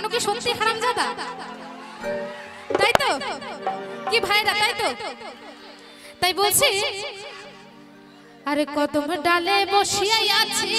কানু কি সত্যি হারাম জাদা? তাই তো? কি ভাইরা, তাই তো? তাই বলছি, আরে কদম ডালে বসিয়াই আছি।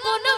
con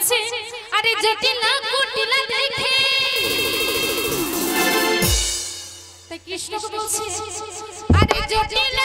বলছে আরে জটিলা কুটিলা দেখে। তাই কৃষ্ণকে বলছে আরে জটিলা